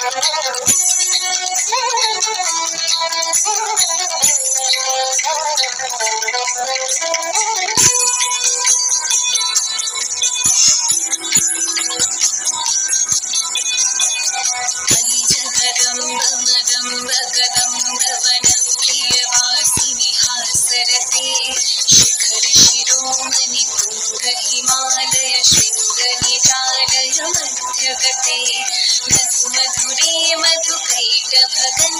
शिखर जगदं गमनं Himalaya शिखरशिरोमणि पङ्गलिमालय श्रितालय मज्जगते love the